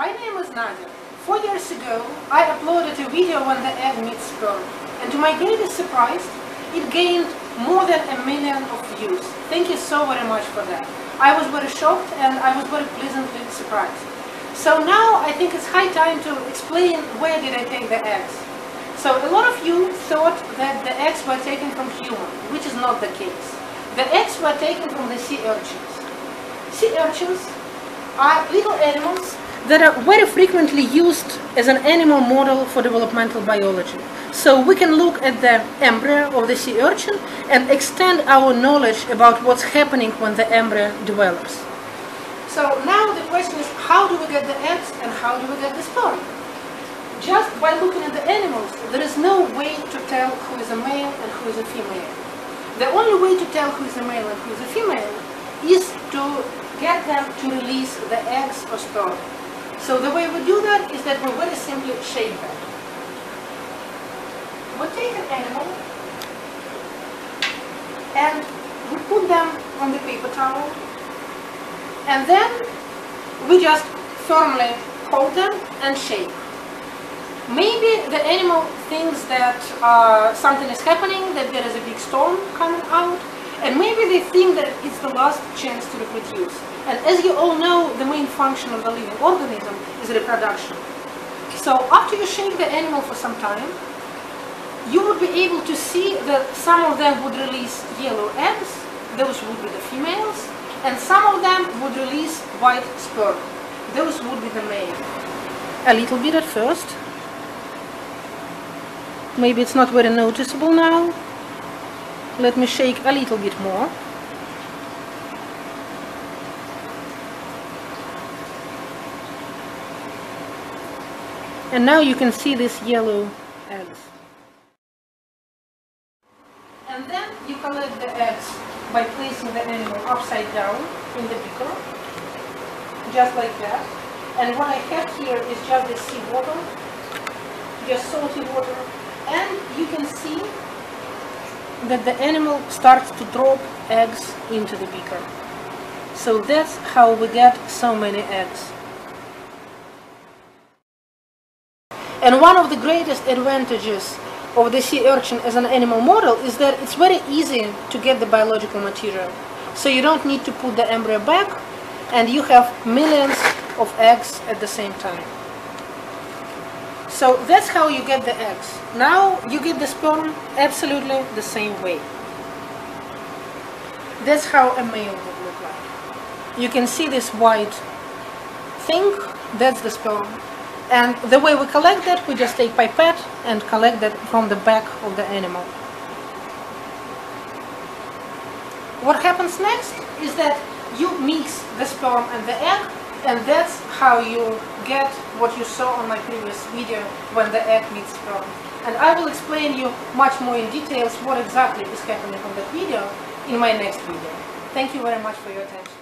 My name is Nadia. Four years ago, I uploaded a video on the egg meets sperm, and to my greatest surprise, it gained more than a million of views. Thank you so very much for that. I was very shocked and I was very pleasantly surprised. So now I think it's high time to explain where did I take the eggs. So a lot of you thought that the eggs were taken from human, which is not the case. The eggs were taken from the sea urchins. Sea urchins are little animals that are very frequently used as an animal model for developmental biology. So we can look at the embryo of the sea urchin and extend our knowledge about what's happening when the embryo develops. So now the question is, how do we get the eggs and how do we get the sperm? Just by looking at the animals, there is no way to tell who is a male and who is a female. The only way to tell who is a male and who is a female is to get them to release the eggs or sperm. So the way we do that is that we very simply shake them. We take an animal and we put them on the paper towel and then we just firmly hold them and shake. Maybe the animal thinks that uh, something is happening, that there is a big storm coming out, and maybe they think that it's the last chance to reproduce. And as you all know, the function of the living organism is reproduction. So after you shake the animal for some time, you would be able to see that some of them would release yellow eggs, those would be the females, and some of them would release white sperm, those would be the male. A little bit at first. Maybe it's not very noticeable now. Let me shake a little bit more. And now you can see these yellow eggs. And then you collect the eggs by placing the animal upside down in the beaker, just like that. And what I have here is just the sea water, just salty water. And you can see that the animal starts to drop eggs into the beaker. So that's how we get so many eggs. And one of the greatest advantages of the sea urchin as an animal model is that it's very easy to get the biological material. So you don't need to put the embryo back and you have millions of eggs at the same time. So that's how you get the eggs. Now you get the sperm absolutely the same way. That's how a male would look like. You can see this white thing, that's the sperm. And the way we collect that, we just take pipette and collect that from the back of the animal. What happens next is that you mix the sperm and the egg, and that's how you get what you saw on my previous video when the egg meets sperm. And I will explain you much more in details what exactly is happening on that video in my next video. Thank you very much for your attention.